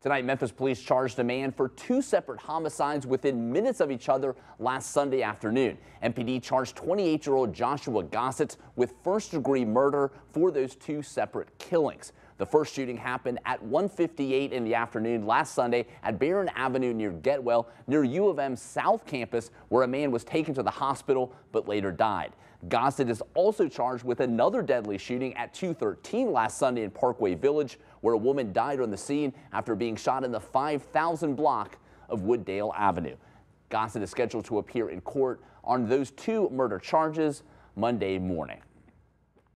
Tonight, Memphis police charged a man for two separate homicides within minutes of each other last Sunday afternoon. MPD charged 28-year-old Joshua Gossett with first-degree murder for those two separate killings. The first shooting happened at 1:58 in the afternoon last Sunday at Barron Avenue near Getwell, near U of M South Campus, where a man was taken to the hospital but later died. Gossett is also charged with another deadly shooting at 213 last Sunday in Parkway Village, where a woman died on the scene after being shot in the 5000 block of Wooddale Avenue. Gossett is scheduled to appear in court on those two murder charges Monday morning.